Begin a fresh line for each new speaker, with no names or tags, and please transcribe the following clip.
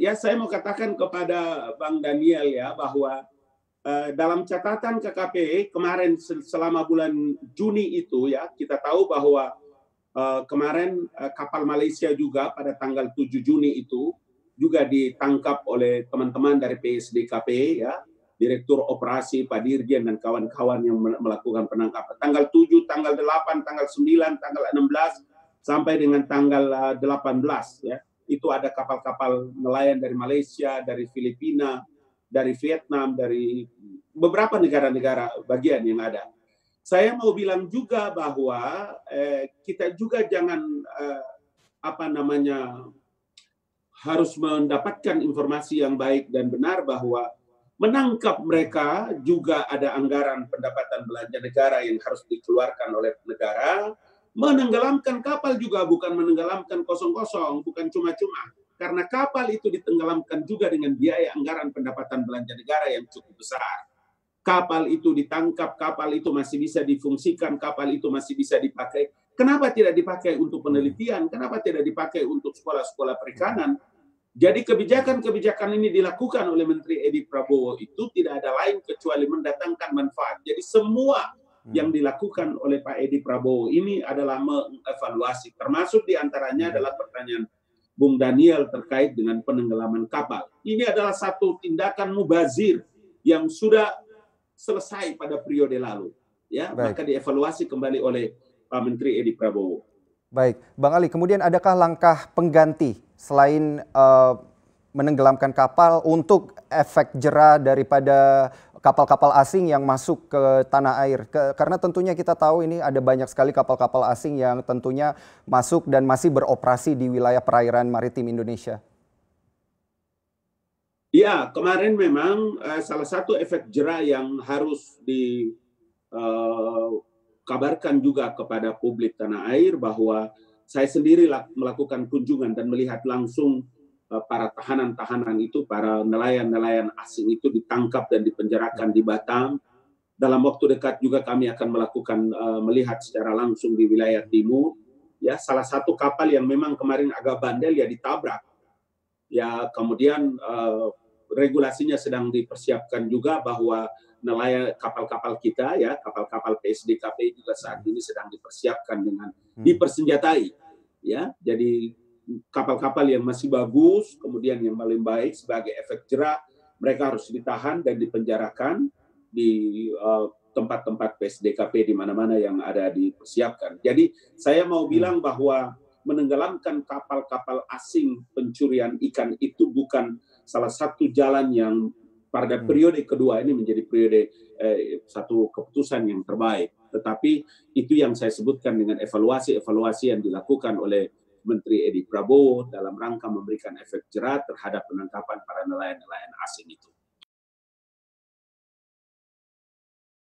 ya saya mau katakan kepada Bang Daniel ya bahwa uh, dalam catatan KKP kemarin selama bulan Juni itu ya kita tahu bahwa uh, kemarin uh, kapal Malaysia juga pada tanggal 7 Juni itu juga ditangkap oleh teman-teman dari PSDKP ya Direktur Operasi Pak Dirjen dan kawan-kawan yang melakukan penangkapan. Tanggal 7, tanggal 8, tanggal 9, tanggal 16 sampai dengan tanggal 18 ya. Itu ada kapal-kapal nelayan dari Malaysia, dari Filipina, dari Vietnam, dari beberapa negara-negara bagian yang ada. Saya mau bilang juga bahwa eh, kita juga jangan eh, apa namanya harus mendapatkan informasi yang baik dan benar bahwa menangkap mereka juga ada anggaran pendapatan belanja negara yang harus dikeluarkan oleh negara. Menenggelamkan kapal juga bukan menenggelamkan kosong-kosong, bukan cuma-cuma. Karena kapal itu ditenggelamkan juga dengan biaya anggaran pendapatan belanja negara yang cukup besar. Kapal itu ditangkap, kapal itu masih bisa difungsikan, kapal itu masih bisa dipakai. Kenapa tidak dipakai untuk penelitian? Kenapa tidak dipakai untuk sekolah-sekolah perikanan? Jadi kebijakan-kebijakan ini dilakukan oleh Menteri Edi Prabowo itu tidak ada lain kecuali mendatangkan manfaat. Jadi semua. Yang dilakukan oleh Pak Edi Prabowo ini adalah mengevaluasi, termasuk di antaranya hmm. adalah pertanyaan Bung Daniel terkait dengan penenggelaman kapal. Ini adalah satu tindakan mubazir yang sudah selesai pada periode lalu. Ya, Baik. maka dievaluasi kembali oleh Pak Menteri Edi Prabowo.
Baik, Bang Ali, kemudian adakah langkah pengganti selain uh, menenggelamkan kapal untuk efek jerah daripada kapal-kapal asing yang masuk ke tanah air? Ke, karena tentunya kita tahu ini ada banyak sekali kapal-kapal asing yang tentunya masuk dan masih beroperasi di wilayah perairan maritim Indonesia.
Ya, kemarin memang uh, salah satu efek jerah yang harus di uh, kabarkan juga kepada publik tanah air bahwa saya sendiri melakukan kunjungan dan melihat langsung eh, para tahanan-tahanan itu, para nelayan-nelayan asing itu ditangkap dan dipenjarakan di Batam. Dalam waktu dekat juga kami akan melakukan uh, melihat secara langsung di wilayah timur. Ya, salah satu kapal yang memang kemarin agak bandel ya ditabrak. Ya, kemudian uh, regulasinya sedang dipersiapkan juga bahwa nelayan kapal-kapal kita ya kapal-kapal PSDKP juga saat ini sedang dipersiapkan dengan hmm. dipersenjatai ya jadi kapal-kapal yang masih bagus kemudian yang paling baik sebagai efek jerah mereka harus ditahan dan dipenjarakan di uh, tempat-tempat PSDKP di mana-mana yang ada dipersiapkan. Jadi saya mau hmm. bilang bahwa menenggelamkan kapal-kapal asing pencurian ikan itu bukan salah satu jalan yang pada hmm. periode kedua ini menjadi periode eh, satu keputusan yang terbaik. Tetapi itu yang saya sebutkan dengan evaluasi-evaluasi yang dilakukan oleh Menteri Edi Prabowo dalam rangka memberikan efek jerat terhadap penangkapan para nelayan-nelayan asing itu.